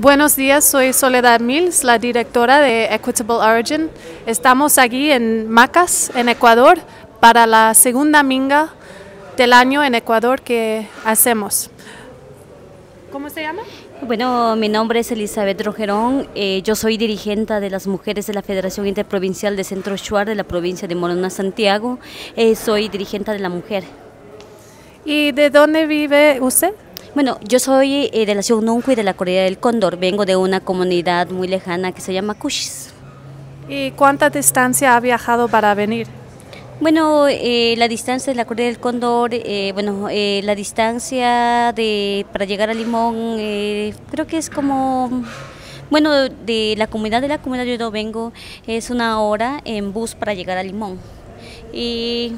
Buenos días, soy Soledad Mills, la directora de Equitable Origin. Estamos aquí en Macas, en Ecuador, para la segunda minga del año en Ecuador que hacemos. ¿Cómo se llama? Bueno, mi nombre es Elizabeth Rogerón, eh, yo soy dirigente de las mujeres de la Federación Interprovincial de Centro Shuar de la provincia de Morona, Santiago. Eh, soy dirigente de la mujer. ¿Y de dónde vive usted? Bueno, yo soy eh, de la ciudad Nunco y de la Corea del Cóndor. Vengo de una comunidad muy lejana que se llama Cushis. ¿Y cuánta distancia ha viajado para venir? Bueno, eh, la distancia de la Corea del Cóndor, eh, bueno, la distancia de para llegar a Limón, creo que es como, bueno, de la comunidad de la comunidad yo vengo, es una hora en bus para llegar a Limón. Y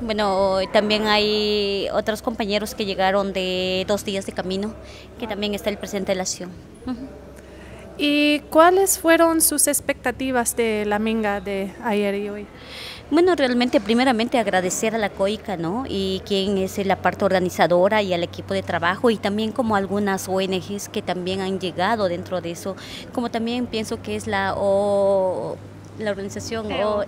bueno, también hay otros compañeros que llegaron de dos días de camino, que también está el presidente de la acción. ¿Y cuáles fueron sus expectativas de la minga de ayer y hoy? Bueno, realmente primeramente agradecer a la COICA, ¿no? Y quien es la parte organizadora y al equipo de trabajo y también como algunas ONGs que también han llegado dentro de eso, como también pienso que es la o la organización o,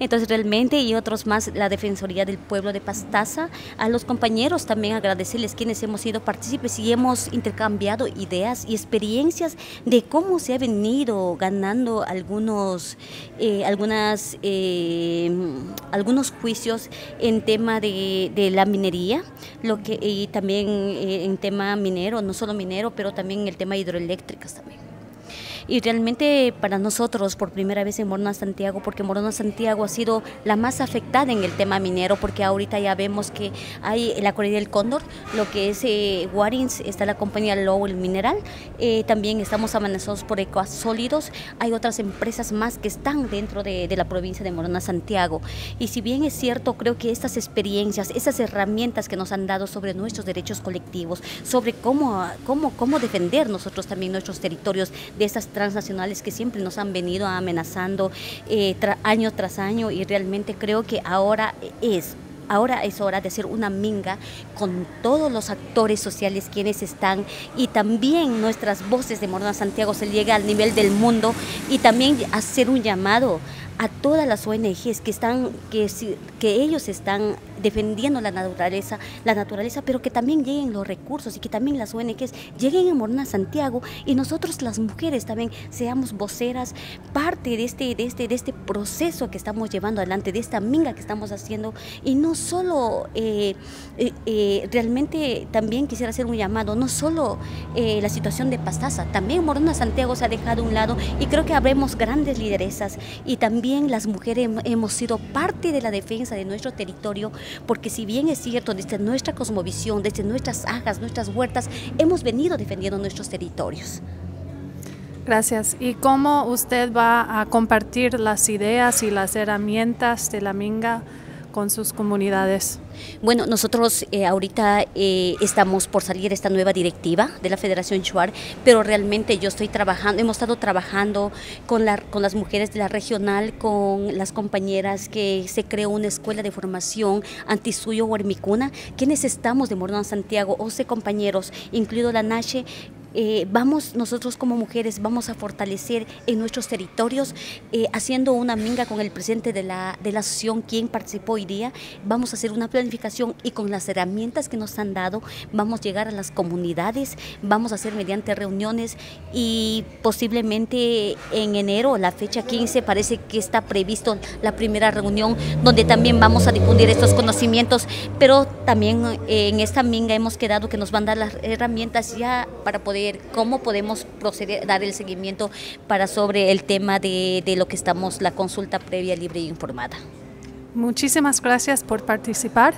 Entonces realmente y otros más, la Defensoría del Pueblo de Pastaza, a los compañeros también agradecerles quienes hemos sido partícipes y hemos intercambiado ideas y experiencias de cómo se ha venido ganando algunos, eh, algunas, eh, algunos juicios en tema de, de, la minería, lo que, y también eh, en tema minero, no solo minero, pero también en el tema hidroeléctricas también y realmente para nosotros por primera vez en Morona Santiago, porque Morona Santiago ha sido la más afectada en el tema minero, porque ahorita ya vemos que hay la Correa del Cóndor, lo que es eh, Warins, está la compañía Lowell Mineral, eh, también estamos amenazados por Sólidos, hay otras empresas más que están dentro de, de la provincia de Morona Santiago. Y si bien es cierto, creo que estas experiencias, esas herramientas que nos han dado sobre nuestros derechos colectivos, sobre cómo, cómo, cómo defender nosotros también nuestros territorios de estas transnacionales que siempre nos han venido amenazando eh, año tras año y realmente creo que ahora es ahora es hora de hacer una minga con todos los actores sociales quienes están y también nuestras voces de Morona Santiago se llega al nivel del mundo y también hacer un llamado a todas las ONGs que están que, que ellos están defendiendo la naturaleza, la naturaleza, pero que también lleguen los recursos y que también las ONGs lleguen a Morona Santiago y nosotros las mujeres también seamos voceras, parte de este, de este, de este proceso que estamos llevando adelante, de esta minga que estamos haciendo. Y no solo eh, eh, eh, realmente también quisiera hacer un llamado, no solo la situación de Pastaza, también Morona Santiago se ha dejado un lado y creo que habremos grandes lideresas y también las mujeres hemos sido parte de la defensa de nuestro territorio porque si bien es cierto, desde nuestra cosmovisión, desde nuestras ajas, nuestras huertas, hemos venido defendiendo nuestros territorios. Gracias. ¿Y cómo usted va a compartir las ideas y las herramientas de la Minga con sus comunidades? Bueno, nosotros eh, ahorita eh, estamos por salir esta nueva directiva de la Federación Chuar, pero realmente yo estoy trabajando, hemos estado trabajando con, la, con las mujeres de la regional, con las compañeras que se creó una escuela de formación antisuyo Huermicuna, quienes estamos de Morón Santiago, 11 compañeros, incluido la NACHE, eh, vamos nosotros como mujeres vamos a fortalecer en nuestros territorios eh, haciendo una minga con el presidente de la, de la asociación quien participó hoy día. Vamos a hacer una planificación y con las herramientas que nos han dado vamos a llegar a las comunidades vamos a hacer mediante reuniones y posiblemente en enero la fecha 15 parece que está previsto la primera reunión donde también vamos a difundir estos conocimientos pero también eh, en esta minga hemos quedado que nos van a dar las herramientas ya para poder cómo podemos proceder, dar el seguimiento para sobre el tema de, de lo que estamos, la consulta previa, libre e informada. Muchísimas gracias por participar.